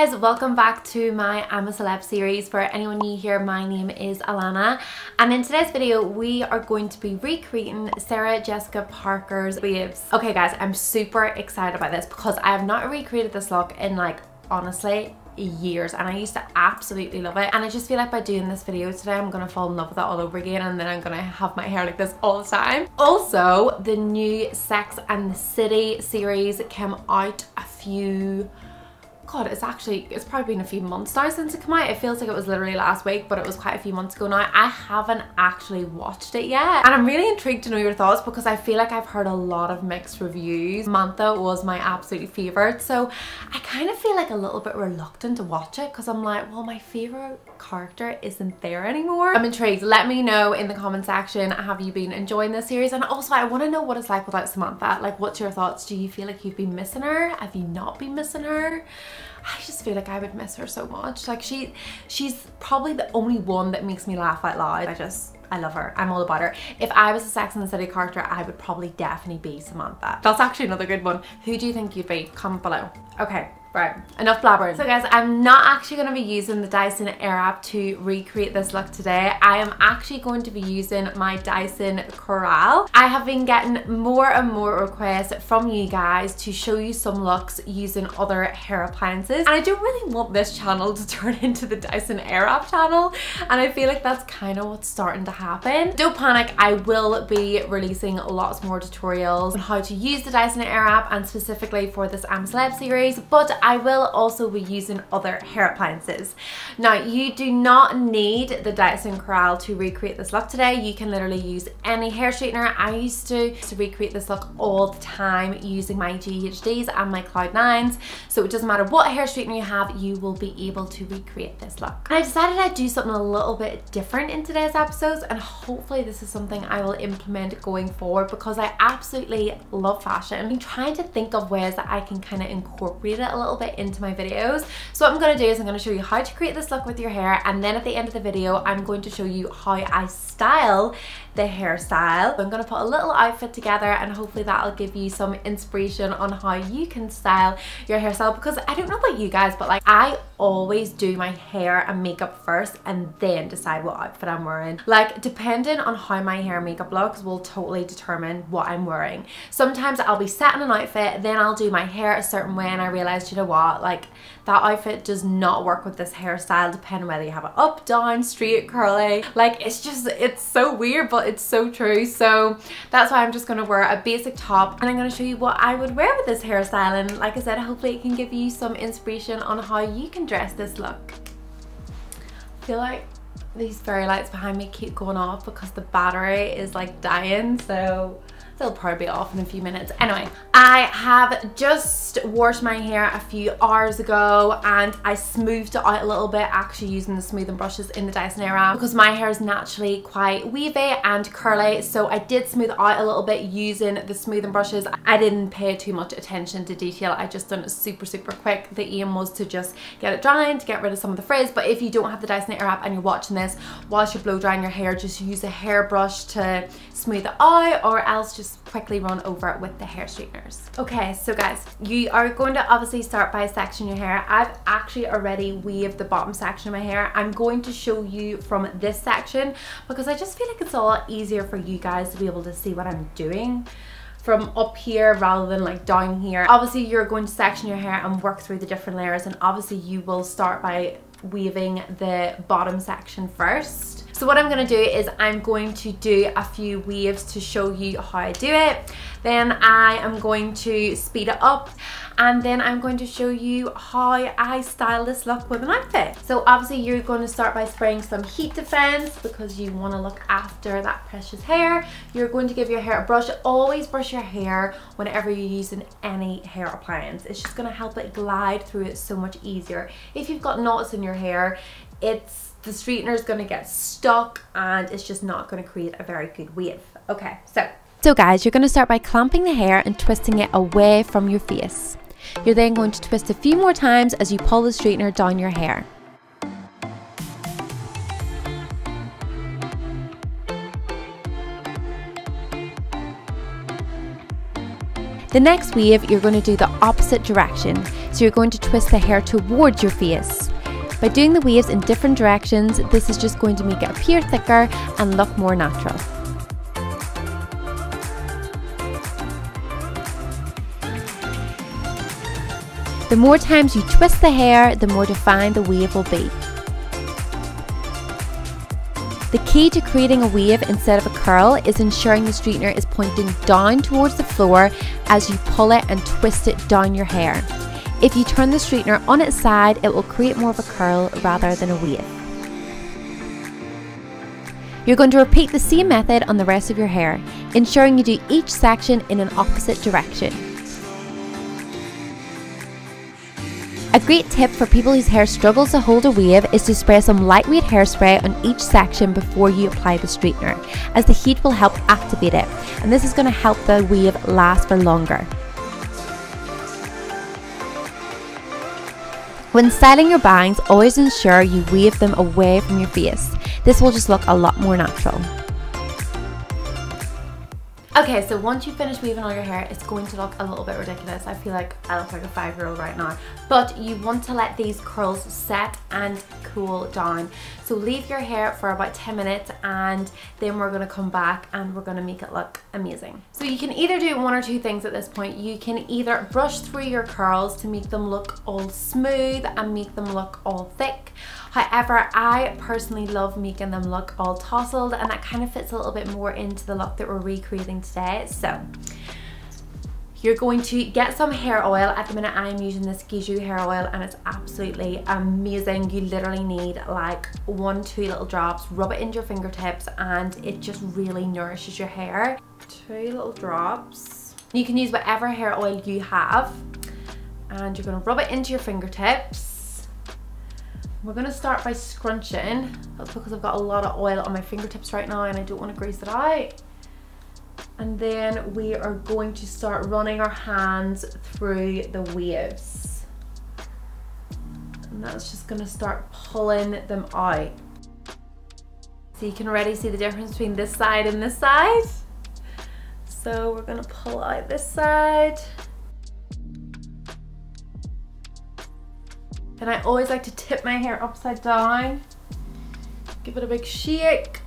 guys, welcome back to my I'm a Celeb series. For anyone new here, my name is Alana and in today's video we are going to be recreating Sarah Jessica Parker's waves. Okay guys, I'm super excited about this because I have not recreated this look in like honestly years and I used to absolutely love it and I just feel like by doing this video today I'm gonna fall in love with it all over again and then I'm gonna have my hair like this all the time. Also the new Sex and the City series came out a few God, it's actually, it's probably been a few months now since it came out. It feels like it was literally last week, but it was quite a few months ago now. I haven't actually watched it yet. And I'm really intrigued to know your thoughts because I feel like I've heard a lot of mixed reviews. Mantha was my absolute favorite. So I kind of feel like a little bit reluctant to watch it because I'm like, well, my favorite character isn't there anymore. I'm intrigued. Let me know in the comment section, have you been enjoying this series? And also I want to know what it's like without Samantha. Like, what's your thoughts? Do you feel like you've been missing her? Have you not been missing her? I just feel like I would miss her so much. Like she, she's probably the only one that makes me laugh out loud. I just, I love her. I'm all about her. If I was a Sex and the City character, I would probably definitely be Samantha. That's actually another good one. Who do you think you'd be? Comment below. Okay, Right, enough blabbering. So guys, I'm not actually going to be using the Dyson Airwrap to recreate this look today. I am actually going to be using my Dyson Corrale. I have been getting more and more requests from you guys to show you some looks using other hair appliances. And I don't really want this channel to turn into the Dyson Airwrap channel. And I feel like that's kind of what's starting to happen. Don't panic, I will be releasing lots more tutorials on how to use the Dyson Airwrap and specifically for this I'm Celeb series. But I will also be using other hair appliances. Now, you do not need the Dyson Corrale to recreate this look today. You can literally use any hair straightener. I used to, to recreate this look all the time using my GHDs and my Cloud9s. So it doesn't matter what hair straightener you have, you will be able to recreate this look. I decided I'd do something a little bit different in today's episodes and hopefully this is something I will implement going forward because I absolutely love fashion. I'm trying to think of ways that I can kind of incorporate it a little bit into my videos. So what I'm going to do is I'm going to show you how to create this look with your hair and then at the end of the video I'm going to show you how I style the hairstyle. I'm going to put a little outfit together and hopefully that'll give you some inspiration on how you can style your hairstyle because I don't know about you guys but like I always do my hair and makeup first and then decide what outfit I'm wearing. Like depending on how my hair and makeup looks will totally determine what I'm wearing. Sometimes I'll be setting an outfit then I'll do my hair a certain way and I realize you know what like that outfit does not work with this hairstyle depending whether you have it up, down, straight, curly. Like it's just, it's so weird but it's so true. So that's why I'm just gonna wear a basic top and I'm gonna show you what I would wear with this hairstyle and like I said, hopefully it can give you some inspiration on how you can dress this look. I feel like these fairy lights behind me keep going off because the battery is like dying so they'll probably be off in a few minutes. Anyway, I have just washed my hair a few hours ago and I smoothed it out a little bit actually using the smoothing brushes in the Dyson Airwrap because my hair is naturally quite wavy and curly so I did smooth out a little bit using the smoothing brushes. I didn't pay too much attention to detail. I just done it super super quick. The aim was to just get it drying to get rid of some of the frizz but if you don't have the Dyson Airwrap and you're watching this whilst you're blow drying your hair just use a hairbrush to smooth it out or else just quickly run over it with the hair straighteners. Okay, so guys, you are going to obviously start by sectioning your hair. I've actually already weaved the bottom section of my hair. I'm going to show you from this section because I just feel like it's a lot easier for you guys to be able to see what I'm doing from up here rather than like down here. Obviously you're going to section your hair and work through the different layers and obviously you will start by weaving the bottom section first so what I'm going to do is I'm going to do a few waves to show you how I do it. Then I am going to speed it up and then I'm going to show you how I style this look with an outfit. So obviously you're going to start by spraying some heat defense because you want to look after that precious hair. You're going to give your hair a brush. Always brush your hair whenever you're using any hair appliance. It's just going to help it glide through it so much easier. If you've got knots in your hair, it's the straightener is going to get stuck and it's just not going to create a very good wave. Okay, so. So guys, you're going to start by clamping the hair and twisting it away from your face. You're then going to twist a few more times as you pull the straightener down your hair. The next wave, you're going to do the opposite direction. so you're going to twist the hair towards your face. By doing the waves in different directions, this is just going to make it appear thicker and look more natural. The more times you twist the hair, the more defined the wave will be. The key to creating a wave instead of a curl is ensuring the straightener is pointing down towards the floor as you pull it and twist it down your hair. If you turn the straightener on its side, it will create more of a curl rather than a wave. You're going to repeat the same method on the rest of your hair, ensuring you do each section in an opposite direction. A great tip for people whose hair struggles to hold a wave is to spray some lightweight hairspray on each section before you apply the straightener, as the heat will help activate it, and this is going to help the wave last for longer. When styling your bangs, always ensure you wave them away from your face. This will just look a lot more natural. Okay, so once you finish weaving all your hair, it's going to look a little bit ridiculous. I feel like I look like a five-year-old right now. But you want to let these curls set and cool down. So leave your hair for about 10 minutes and then we're gonna come back and we're gonna make it look amazing. So you can either do one or two things at this point. You can either brush through your curls to make them look all smooth and make them look all thick However, I personally love making them look all tousled and that kind of fits a little bit more into the look that we're recreating today. So you're going to get some hair oil. At the minute I'm using this Gisou hair oil and it's absolutely amazing. You literally need like one, two little drops, rub it into your fingertips and it just really nourishes your hair. Two little drops. You can use whatever hair oil you have and you're gonna rub it into your fingertips we're gonna start by scrunching. That's because I've got a lot of oil on my fingertips right now and I don't wanna grease it out. And then we are going to start running our hands through the waves. And that's just gonna start pulling them out. So you can already see the difference between this side and this side. So we're gonna pull out this side. And I always like to tip my hair upside down. Give it a big shake.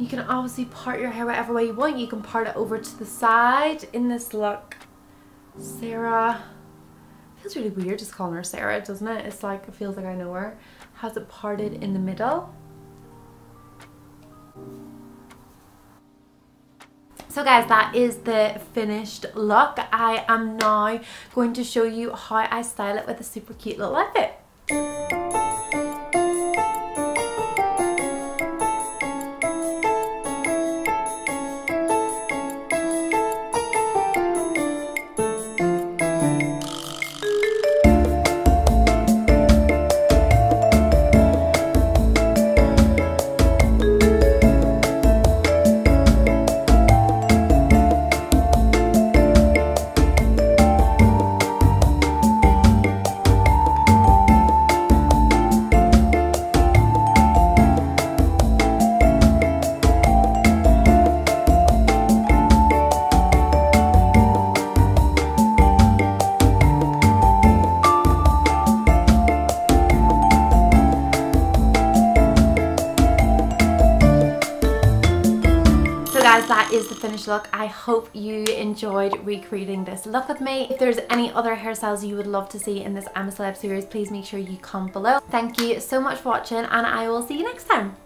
You can obviously part your hair whatever way you want. You can part it over to the side in this look. Sarah, feels really weird just calling her Sarah, doesn't it? It's like, it feels like I know her. Has it parted in the middle. So guys, that is the finished look. I am now going to show you how I style it with a super cute little outfit. Look. I hope you enjoyed recreating this look with me. If there's any other hairstyles you would love to see in this i'm series please make sure you comment below. Thank you so much for watching and i will see you next time